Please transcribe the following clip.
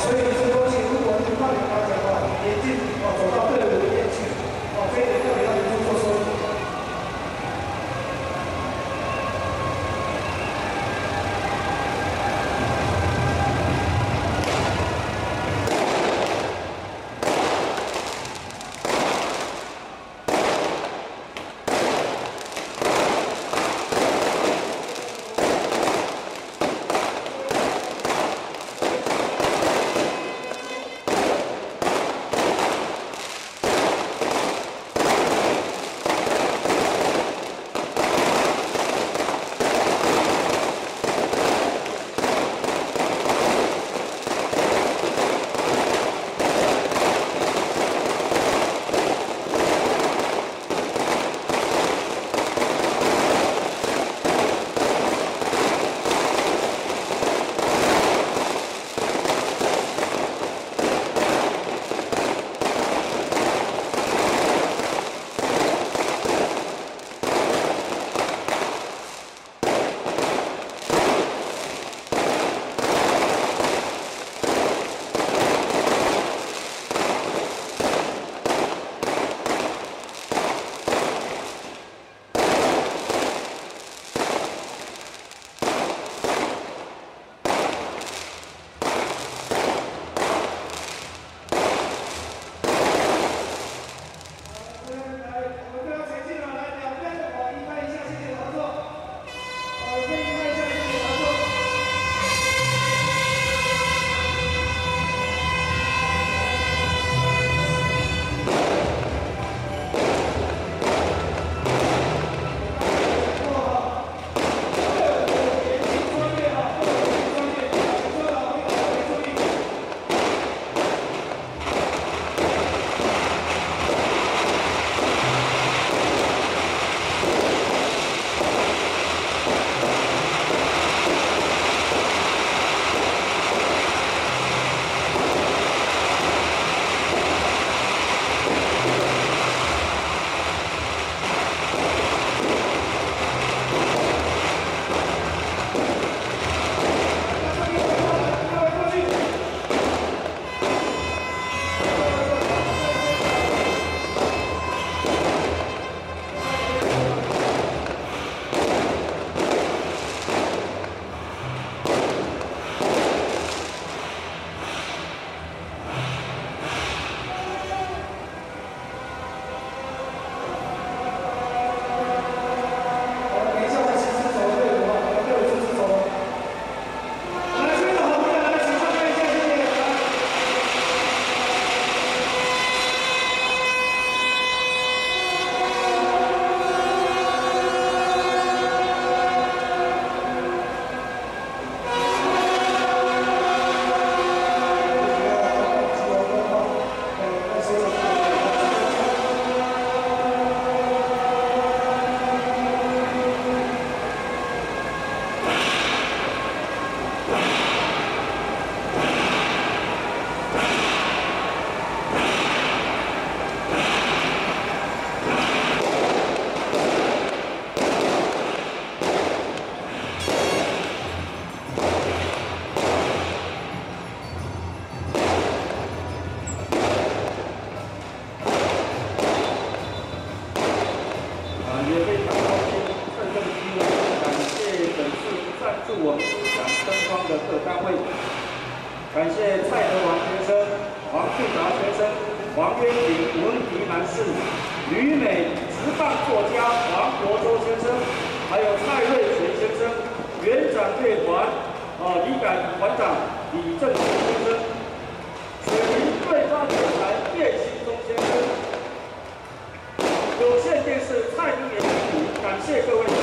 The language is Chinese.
所以这东西，如果你怕你发现的话，一定哦，走到对的里面去，哦，非得要你。华先生、王渊平、文迪男士、旅美直棒作家黄国洲先生，还有蔡瑞全先生、园长乐团啊李敢团长李正先生、水林对方电台叶兴东先生、有线电视蔡英远，感谢各位。